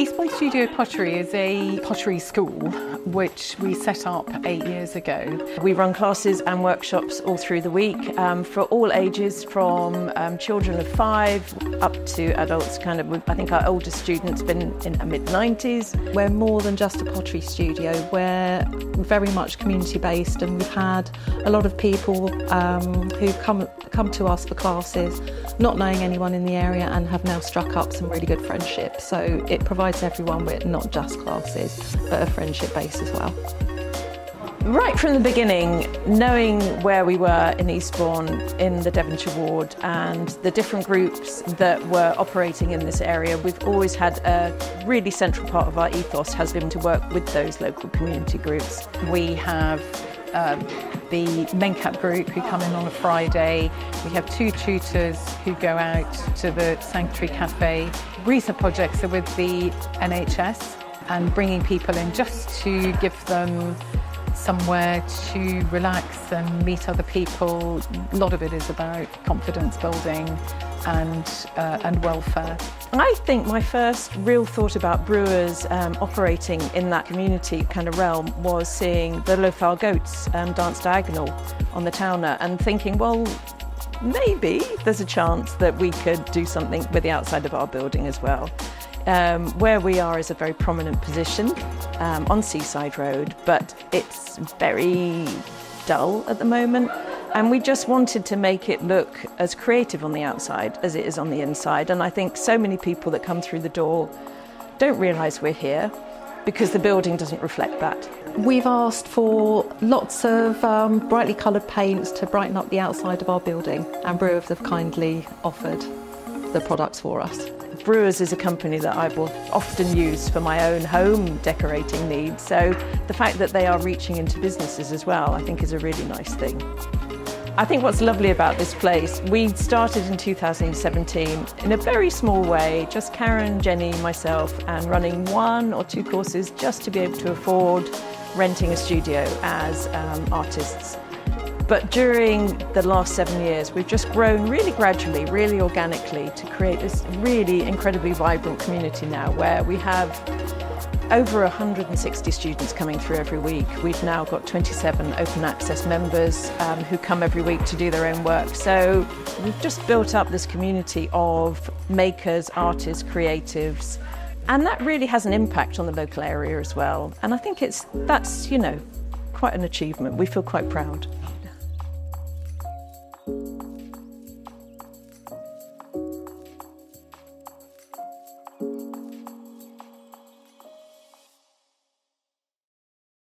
Eastbourne Studio Pottery is a pottery school which we set up eight years ago. We run classes and workshops all through the week um, for all ages, from um, children of five up to adults. Kind of, I think our oldest student's been in the mid 90s. We're more than just a pottery studio. We're very much community based, and we've had a lot of people um, who come come to us for classes, not knowing anyone in the area, and have now struck up some really good friendships. So it provides everyone with not just classes, but a friendship base as well. Right from the beginning, knowing where we were in Eastbourne, in the Devonshire ward, and the different groups that were operating in this area, we've always had a really central part of our ethos has been to work with those local community groups. We have um, the MenCap group who come in on a Friday. We have two tutors who go out to the Sanctuary Cafe. Recent projects are with the NHS and bringing people in just to give them somewhere to relax and meet other people. A lot of it is about confidence building and, uh, and welfare. I think my first real thought about brewers um, operating in that community kind of realm was seeing the Lothar Götz um, dance diagonal on the Towner and thinking, well, maybe there's a chance that we could do something with the outside of our building as well. Um, where we are is a very prominent position um, on Seaside Road, but it's very dull at the moment. And we just wanted to make it look as creative on the outside as it is on the inside. And I think so many people that come through the door don't realise we're here because the building doesn't reflect that. We've asked for lots of um, brightly coloured paints to brighten up the outside of our building, and Brewers have kindly offered the products for us. Brewers is a company that I will often use for my own home decorating needs, so the fact that they are reaching into businesses as well, I think is a really nice thing. I think what's lovely about this place, we started in 2017 in a very small way, just Karen, Jenny, myself, and running one or two courses just to be able to afford renting a studio as um, artists. But during the last seven years, we've just grown really gradually, really organically to create this really incredibly vibrant community now where we have over 160 students coming through every week. We've now got 27 open access members um, who come every week to do their own work. So we've just built up this community of makers, artists, creatives, and that really has an impact on the local area as well. And I think it's that's, you know, quite an achievement. We feel quite proud.